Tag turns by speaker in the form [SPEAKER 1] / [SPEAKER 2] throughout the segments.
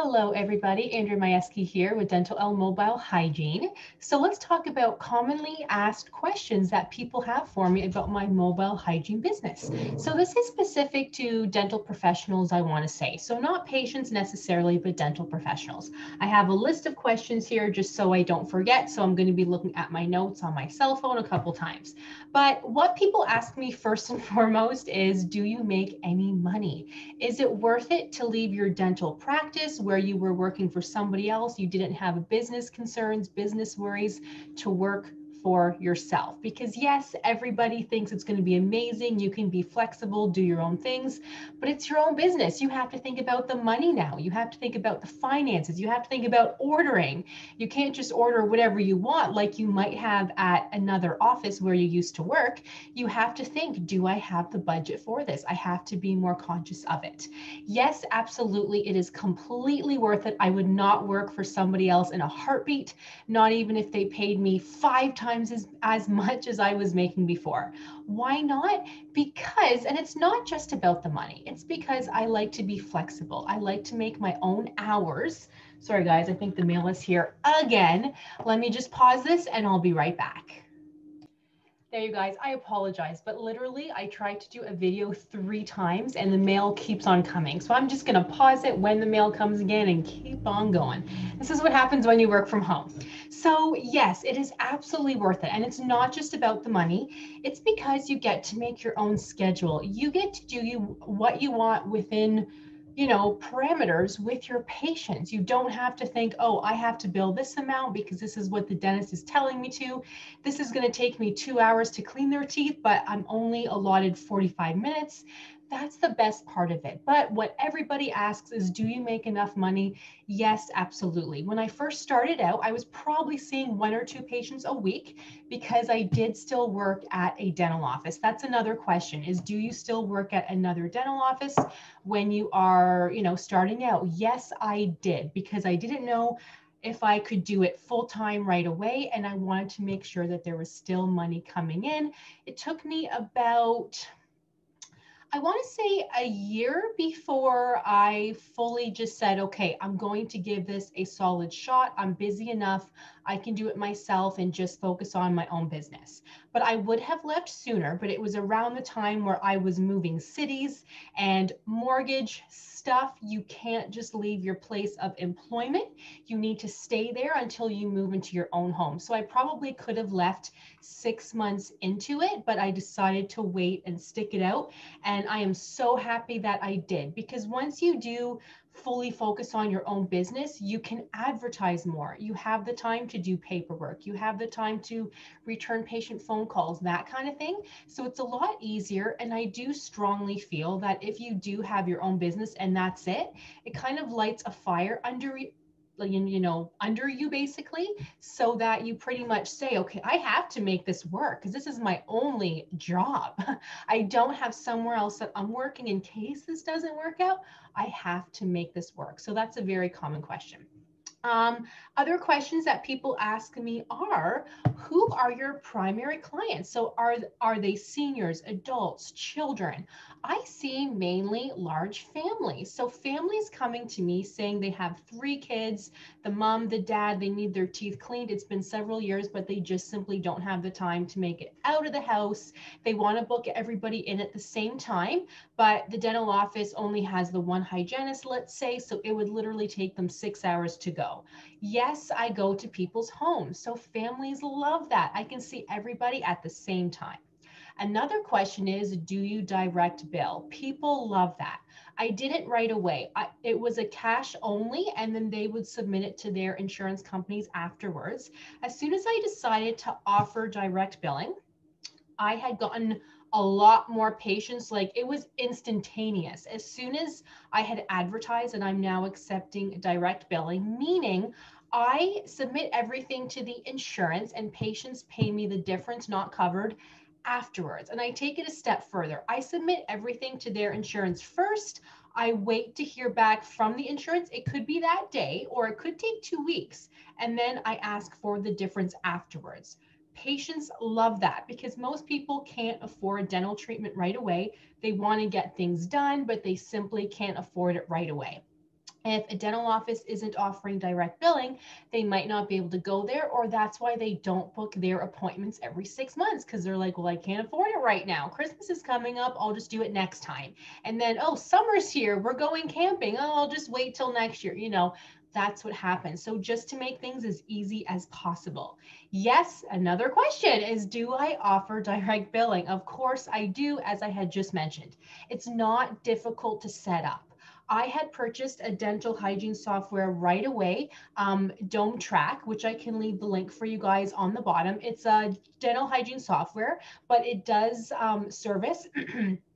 [SPEAKER 1] Hello, everybody. Andrea Majewski here with Dentalelle Mobile Hygiene. So let's talk about commonly asked questions that people have for me about my mobile hygiene business. So this is specific to dental professionals, I want to say. So not patients necessarily, but dental professionals. I have a list of questions here just so I don't forget. So I'm going to be looking at my notes on my cell phone a couple times. But what people ask me first and foremost is, do you make any money? Is it worth it to leave your dental practice where you were working for somebody else, you didn't have business concerns, business worries to work for yourself. Because yes, everybody thinks it's going to be amazing. You can be flexible, do your own things, but it's your own business. You have to think about the money now. You have to think about the finances. You have to think about ordering. You can't just order whatever you want like you might have at another office where you used to work. You have to think, do I have the budget for this? I have to be more conscious of it. Yes, absolutely. It is completely worth it. I would not work for somebody else in a heartbeat, not even if they paid me five times times as, as much as I was making before. Why not? Because, and it's not just about the money, it's because I like to be flexible. I like to make my own hours. Sorry, guys, I think the mail is here again. Let me just pause this and I'll be right back. There you guys, I apologize, but literally I tried to do a video three times and the mail keeps on coming. So I'm just gonna pause it when the mail comes again and keep on going. This is what happens when you work from home. So yes, it is absolutely worth it. And it's not just about the money. It's because you get to make your own schedule. You get to do you what you want within you know, parameters with your patients. You don't have to think, oh, I have to bill this amount because this is what the dentist is telling me to. This is going to take me two hours to clean their teeth, but I'm only allotted 45 minutes that's the best part of it. But what everybody asks is, do you make enough money? Yes, absolutely. When I first started out, I was probably seeing one or two patients a week because I did still work at a dental office. That's another question is, do you still work at another dental office when you are, you know, starting out? Yes, I did because I didn't know if I could do it full time right away. And I wanted to make sure that there was still money coming in. It took me about I want to say a year before I fully just said, okay, I'm going to give this a solid shot. I'm busy enough. I can do it myself and just focus on my own business. But I would have left sooner, but it was around the time where I was moving cities and mortgage stuff. You can't just leave your place of employment. You need to stay there until you move into your own home. So I probably could have left six months into it, but I decided to wait and stick it out. And I am so happy that I did because once you do fully focus on your own business, you can advertise more. You have the time to do paperwork. You have the time to return patient phone calls, that kind of thing. So it's a lot easier. And I do strongly feel that if you do have your own business and that's it, it kind of lights a fire under you know under you basically so that you pretty much say okay i have to make this work because this is my only job i don't have somewhere else that i'm working in case this doesn't work out i have to make this work so that's a very common question um, other questions that people ask me are, who are your primary clients? So are, are they seniors, adults, children? I see mainly large families. So families coming to me saying they have three kids, the mom, the dad, they need their teeth cleaned. It's been several years, but they just simply don't have the time to make it out of the house. They want to book everybody in at the same time, but the dental office only has the one hygienist, let's say, so it would literally take them six hours to go. Yes, I go to people's homes. So families love that. I can see everybody at the same time. Another question is, do you direct bill? People love that. I did it right away. I, it was a cash only, and then they would submit it to their insurance companies afterwards. As soon as I decided to offer direct billing, I had gotten a lot more patients. Like it was instantaneous. As soon as I had advertised and I'm now accepting direct billing, meaning I submit everything to the insurance and patients pay me the difference not covered afterwards. And I take it a step further. I submit everything to their insurance first. I wait to hear back from the insurance. It could be that day or it could take two weeks. And then I ask for the difference afterwards. Patients love that because most people can't afford dental treatment right away. They want to get things done, but they simply can't afford it right away. If a dental office isn't offering direct billing, they might not be able to go there, or that's why they don't book their appointments every six months because they're like, well, I can't afford it right now. Christmas is coming up. I'll just do it next time. And then, oh, summer's here. We're going camping. Oh, I'll just wait till next year. You know, that's what happens. So just to make things as easy as possible. Yes, another question is do I offer direct billing? Of course I do, as I had just mentioned. It's not difficult to set up. I had purchased a dental hygiene software right away, um, Domtrak, which I can leave the link for you guys on the bottom. It's a dental hygiene software, but it does um, service.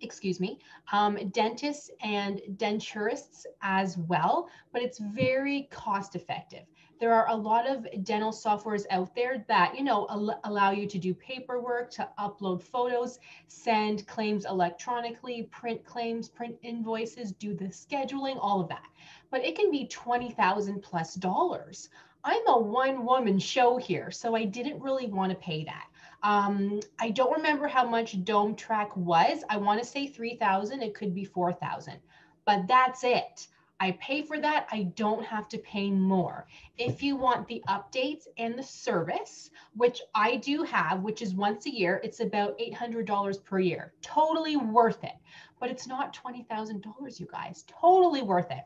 [SPEAKER 1] excuse me, um, dentists and denturists as well, but it's very cost effective. There are a lot of dental softwares out there that you know al- allow you to do paperwork to upload photos send claims electronically print claims print invoices do the scheduling all of that. But it can be 20000 plus dollars. I'm a one woman show here so i didn't really want to pay that um, I don't remember how much Domtrak was. I want to say 3,000. It could be 4,000, but that's it. I pay for that. I don't have to pay more. If you want the updates and the service, which I do have, which is once a year, it's about $800 per year. Totally worth it. But it's not $20,000, you guys. Totally worth it.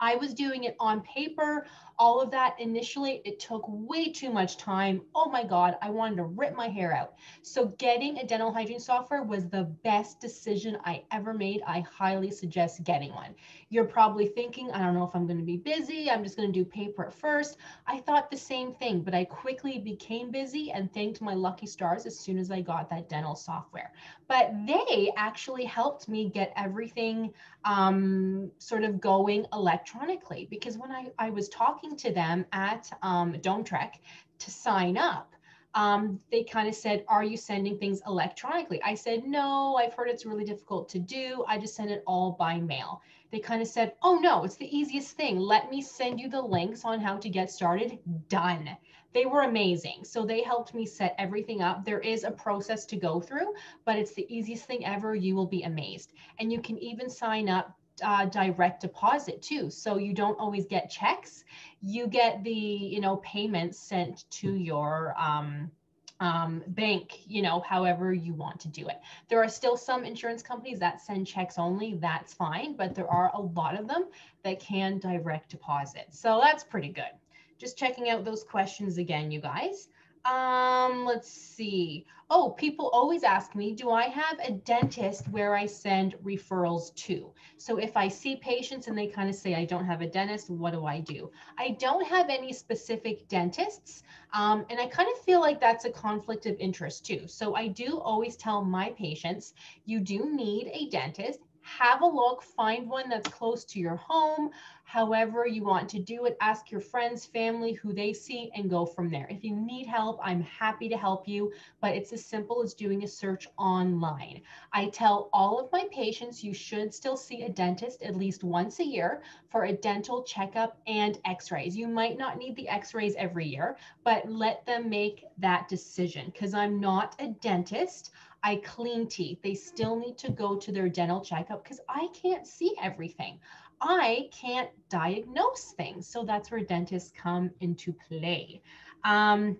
[SPEAKER 1] I was doing it on paper, all of that. Initially, it took way too much time. Oh my God, I wanted to rip my hair out. So, getting a dental hygiene software was the best decision I ever made. I highly suggest getting one. You're probably thinking, I don't know if I'm going to be busy. I'm just going to do paper at first. I thought the same thing, but I quickly became busy and thanked my lucky stars as soon as I got that dental software. But they actually helped me get everything um, sort of going electronically because when I, I was talking to them at um, Domtrak to sign up, um, they kind of said, Are you sending things electronically? I said, No, I've heard it's really difficult to do. I just send it all by mail. They kind of said, Oh, no, it's the easiest thing. Let me send you the links on how to get started. Done. They were amazing. So they helped me set everything up. There is a process to go through, but it's the easiest thing ever. You will be amazed. And you can even sign up uh, direct deposit too. So you don't always get checks. You get the, you know, payments sent to your um, um, bank, you know, however you want to do it. There are still some insurance companies that send checks only. That's fine. But there are a lot of them that can direct deposit. So that's pretty good. Just checking out those questions again, you guys. Um, let's see. Oh, people always ask me, do I have a dentist where I send referrals to? So if I see patients and they kind of say, I don't have a dentist, what do I do? I don't have any specific dentists. Um, and I kind of feel like that's a conflict of interest too. So I do always tell my patients, you do need a dentist have a look, find one that's close to your home, however you want to do it. Ask your friends, family, who they see, and go from there. If you need help, I'm happy to help you, but it's as simple as doing a search online. I tell all of my patients you should still see a dentist at least once a year for a dental checkup and x rays. You might not need the x rays every year, but let them make that decision because I'm not a dentist. I clean teeth. They still need to go to their dental checkup because I can't see everything. I can't diagnose things. So that's where dentists come into play. Um,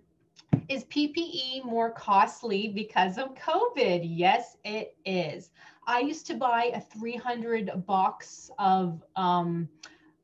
[SPEAKER 1] is PPE more costly because of COVID? Yes, it is. I used to buy a 300 box of um,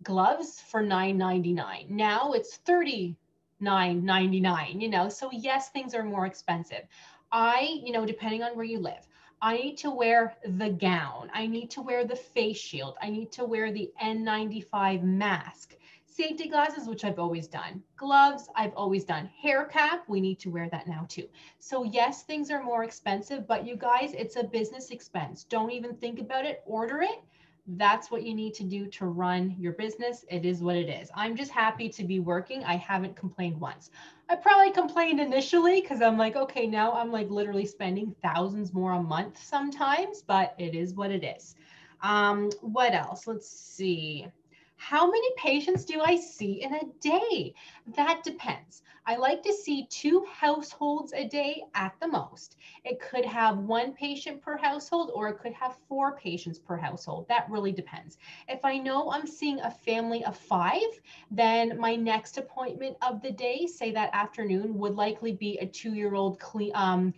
[SPEAKER 1] gloves for $9.99. Now it's $39.99, you know, so yes, things are more expensive. I, you know, depending on where you live, I need to wear the gown. I need to wear the face shield. I need to wear the N95 mask. Safety glasses, which I've always done. Gloves, I've always done. Hair cap, we need to wear that now too. So, yes, things are more expensive, but you guys, it's a business expense. Don't even think about it. Order it that's what you need to do to run your business. It is what it is. I'm just happy to be working. I haven't complained once. I probably complained initially because I'm like, okay, now I'm like literally spending thousands more a month sometimes, but it is what it is. Um, what else? Let's see. How many patients do I see in a day? That depends. I like to see two households a day at the most. It could have one patient per household or it could have four patients per household. That really depends. If I know I'm seeing a family of five, then my next appointment of the day, say that afternoon, would likely be a two year old clean. Um,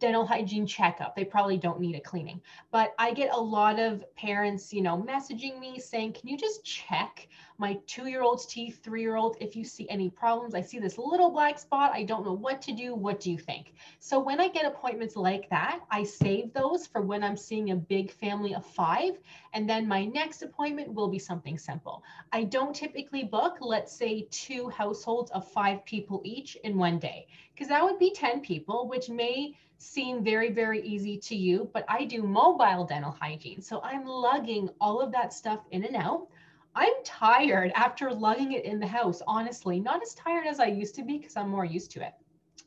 [SPEAKER 1] dental hygiene checkup. They probably don't need a cleaning. But I get a lot of parents, you know, messaging me saying, can you just check my two year old's teeth, three year old, if you see any problems? I see this little black spot. I don't know what to do. What do you think? So when I get appointments like that, I save those for when I'm seeing a big family of five. And then my next appointment will be something simple. I don't typically book, let's say, two households of five people each in one day, because that would be 10 people, which may seem very, very easy to you, but I do mobile dental hygiene. So I'm lugging all of that stuff in and out. I'm tired after lugging it in the house, honestly, not as tired as I used to be because I'm more used to it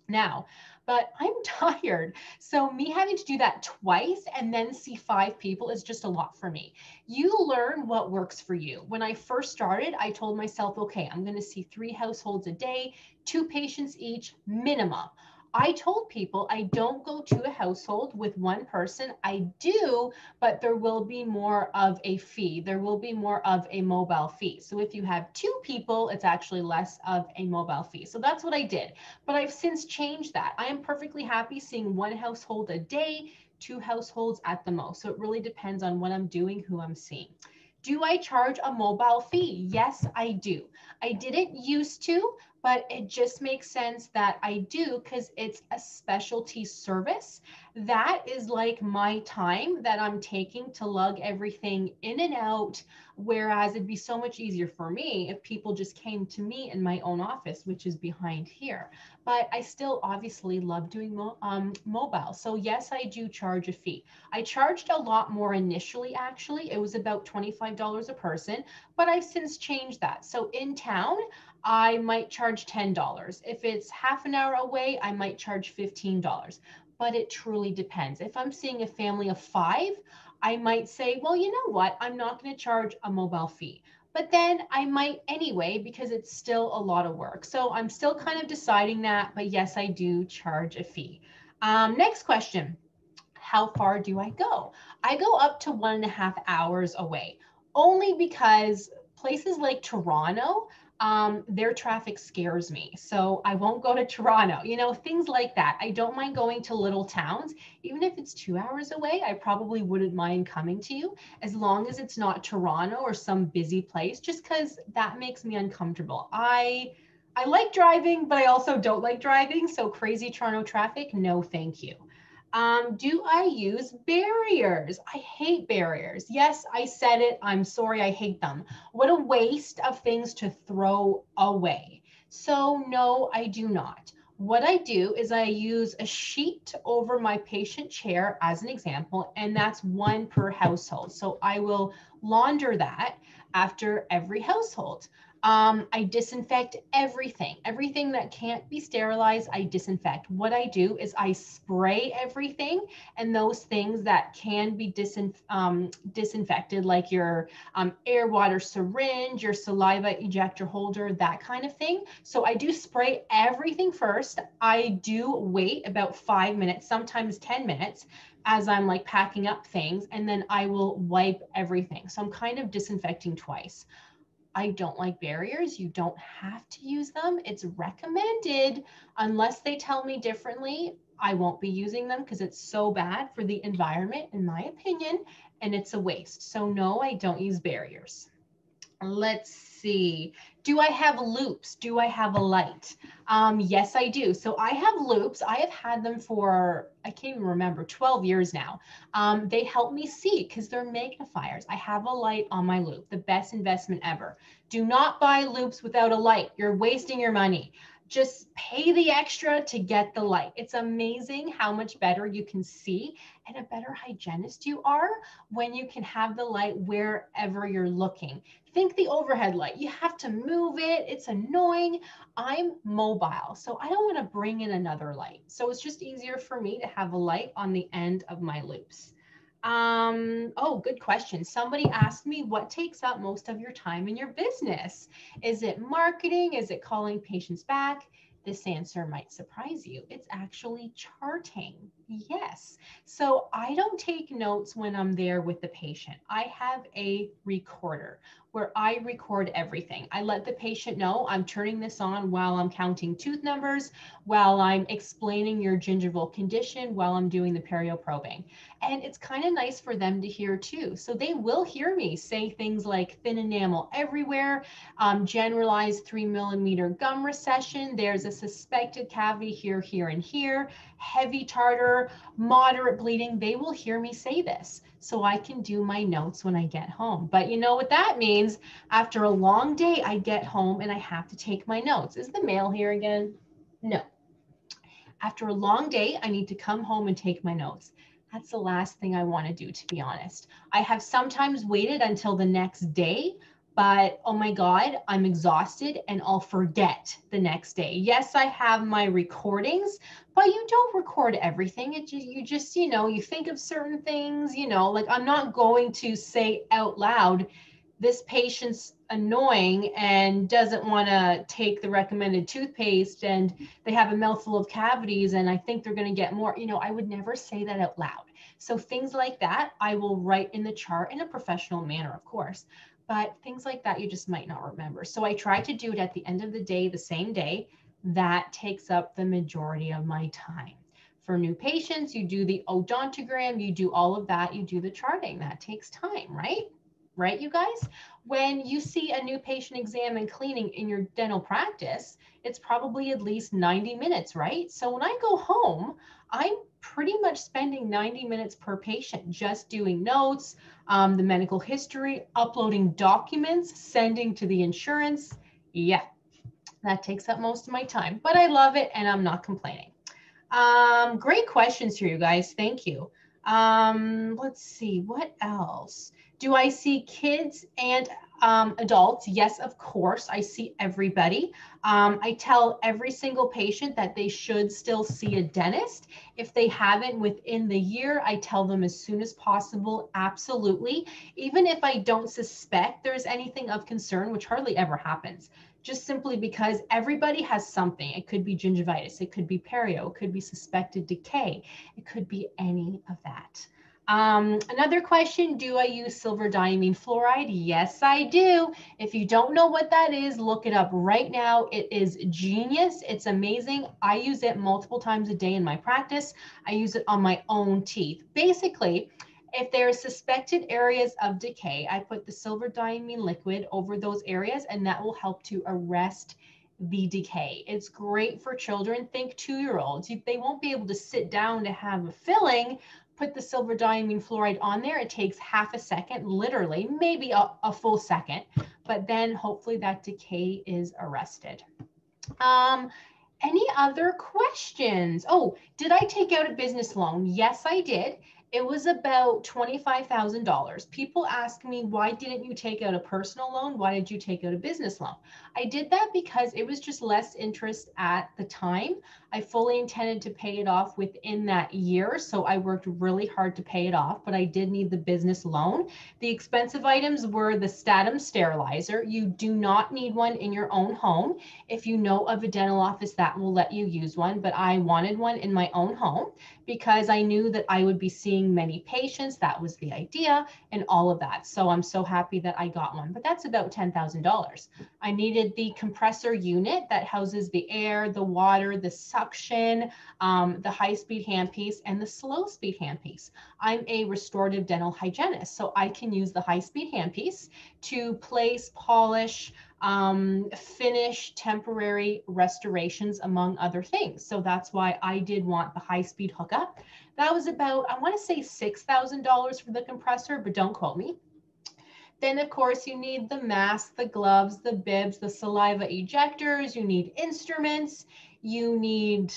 [SPEAKER 1] now, but I'm tired. So me having to do that twice and then see five people is just a lot for me. You learn what works for you. When I first started, I told myself, okay, I'm going to see three households a day, two patients each minimum. I told people I don't go to a household with one person. I do, but there will be more of a fee. There will be more of a mobile fee. So if you have two people, it's actually less of a mobile fee. So that's what I did. But I've since changed that. I am perfectly happy seeing one household a day, two households at the most. So it really depends on what I'm doing, who I'm seeing. Do I charge a mobile fee? Yes, I do. I didn't used to, but it just makes sense that I do because it's a specialty service. That is like my time that I'm taking to lug everything in and out. Whereas it'd be so much easier for me if people just came to me in my own office, which is behind here. But I still obviously love doing mo um, mobile. So, yes, I do charge a fee. I charged a lot more initially, actually. It was about $25 a person, but I've since changed that. So, in town, I might charge $10. If it's half an hour away, I might charge $15. But it truly depends. If I'm seeing a family of five, I might say, well, you know what? I'm not going to charge a mobile fee. But then I might anyway because it's still a lot of work. So I'm still kind of deciding that. But yes, I do charge a fee. Um, next question How far do I go? I go up to one and a half hours away only because places like Toronto, um, their traffic scares me. So I won't go to Toronto, you know, things like that. I don't mind going to little towns. Even if it's two hours away, I probably wouldn't mind coming to you as long as it's not Toronto or some busy place, just because that makes me uncomfortable. I I like driving, but I also don't like driving. So crazy Toronto traffic, no thank you. Um, do I use barriers? I hate barriers. Yes, I said it. I'm sorry. I hate them. What a waste of things to throw away. So, no, I do not. What I do is I use a sheet over my patient chair as an example, and that's one per household. So I will launder that after every household. Um, I disinfect everything, everything that can't be sterilized, I disinfect. What I do is I spray everything and those things that can be disin um, disinfected, like your um, air water syringe, your saliva ejector holder, that kind of thing. So I do spray everything first. I do wait about five minutes, sometimes 10 minutes as I'm like packing up things, and then I will wipe everything. So I'm kind of disinfecting twice. I don't like barriers. You don't have to use them. It's recommended unless they tell me differently. I won't be using them because it's so bad for the environment, in my opinion, and it's a waste. So, no, I don't use barriers. Let's see. Do I have loupes? Do I have a light? Um, yes, I do. So I have loupes. I have had them for, I can't even remember, 12 years now. Um, they help me see because they're magnifiers. I have a light on my loupe, the best investment ever. Do not buy loupes without a light. You're wasting your money just pay the extra to get the light. It's amazing how much better you can see and a better hygienist you are when you can have the light wherever you're looking. Think the overhead light. You have to move it. It's annoying. I'm mobile, so I don't want to bring in another light. So it's just easier for me to have a light on the end of my loupes. Um, oh, good question. Somebody asked me what takes up most of your time in your business? Is it marketing? Is it calling patients back? This answer might surprise you. It's actually charting. Yes. So I don't take notes when I'm there with the patient. I have a recorder where I record everything. I let the patient know I'm turning this on while I'm counting tooth numbers, while I'm explaining your gingival condition, while I'm doing the perio probing. And it's kind of nice for them to hear too. So they will hear me say things like thin enamel everywhere, um, generalized three millimeter gum recession. There's a suspected cavity here, here, and here, heavy tartar, moderate bleeding. They will hear me say this so I can do my notes when I get home. But you know what that means? After a long day, I get home and I have to take my notes. Is the mail here again? No. After a long day, I need to come home and take my notes. That's the last thing I want to do, to be honest. I have sometimes waited until the next day but oh my God, I'm exhausted and I'll forget the next day. Yes, I have my recordings, but you don't record everything. It you just, you know, you think of certain things, you know, like I'm not going to say out loud, this patient's annoying and doesn't want to take the recommended toothpaste and they have a mouthful of cavities and I think they're going to get more. You know, I would never say that out loud. So things like that, I will write in the chart in a professional manner, of course but things like that you just might not remember. So I try to do it at the end of the day, the same day. That takes up the majority of my time. For new patients, you do the odontogram, you do all of that, you do the charting. That takes time, right? Right, you guys? When you see a new patient exam and cleaning in your dental practice, it's probably at least 90 minutes, right? So when I go home, I'm pretty much spending 90 minutes per patient just doing notes, um, the medical history, uploading documents, sending to the insurance. Yeah, that takes up most of my time, but I love it and I'm not complaining. Um, great questions here, you guys. Thank you. Um, let's see, what else? Do I see kids and um, adults, yes, of course, I see everybody. Um, I tell every single patient that they should still see a dentist. If they haven't within the year, I tell them as soon as possible, absolutely. Even if I don't suspect there's anything of concern, which hardly ever happens, just simply because everybody has something. It could be gingivitis, it could be perio, it could be suspected decay, it could be any of that. Um, another question, do I use silver diamine fluoride? Yes, I do. If you don't know what that is, look it up right now. It is genius. It's amazing. I use it multiple times a day in my practice. I use it on my own teeth. Basically, if there are suspected areas of decay, I put the silver diamine liquid over those areas and that will help to arrest the decay. It's great for children. Think two-year-olds. They won't be able to sit down to have a filling, put the silver diamine fluoride on there. It takes half a second, literally, maybe a, a full second, but then hopefully that decay is arrested. Um, any other questions? Oh, did I take out a business loan? Yes, I did. It was about $25,000. People ask me, why didn't you take out a personal loan? Why did you take out a business loan? I did that because it was just less interest at the time. I fully intended to pay it off within that year. So I worked really hard to pay it off, but I did need the business loan. The expensive items were the Statim sterilizer. You do not need one in your own home. If you know of a dental office that will let you use one, but I wanted one in my own home because I knew that I would be seeing many patients. That was the idea and all of that. So I'm so happy that I got one, but that's about $10,000. I needed the compressor unit that houses the air, the water, the um, the high speed handpiece, and the slow speed handpiece. I'm a restorative dental hygienist, so I can use the high speed handpiece to place, polish, um, finish temporary restorations, among other things. So that's why I did want the high speed hookup. That was about, I want to say $6,000 for the compressor, but don't quote me. Then, of course, you need the mask, the gloves, the bibs, the saliva ejectors, you need instruments, you need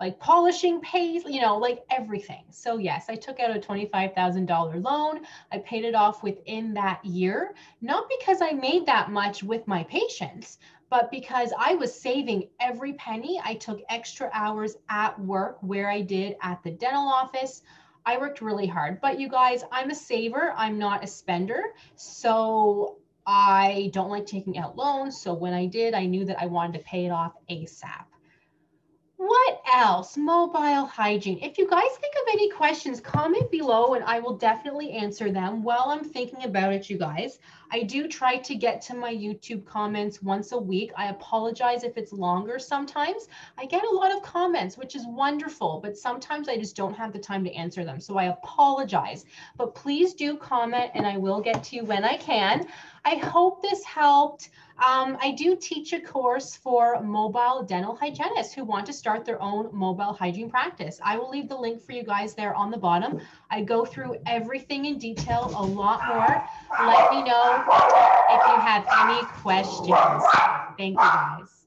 [SPEAKER 1] like polishing paste, you know, like everything. So yes, I took out a $25,000 loan. I paid it off within that year, not because I made that much with my patients, but because I was saving every penny. I took extra hours at work where I did at the dental office. I worked really hard. But you guys, I'm a saver, I'm not a spender. So I don't like taking out loans. So when I did, I knew that I wanted to pay it off ASAP. What else? Mobile hygiene. If you guys think of any questions, comment below and I will definitely answer them while I'm thinking about it, you guys. I do try to get to my YouTube comments once a week. I apologize if it's longer sometimes. I get a lot of comments, which is wonderful, but sometimes I just don't have the time to answer them. So I apologize, but please do comment and I will get to you when I can. I hope this helped. Um, I do teach a course for mobile dental hygienists who want to start their own mobile hygiene practice. I will leave the link for you guys there on the bottom. I go through everything in detail, a lot more. Let me know if you have any questions. Thank you guys.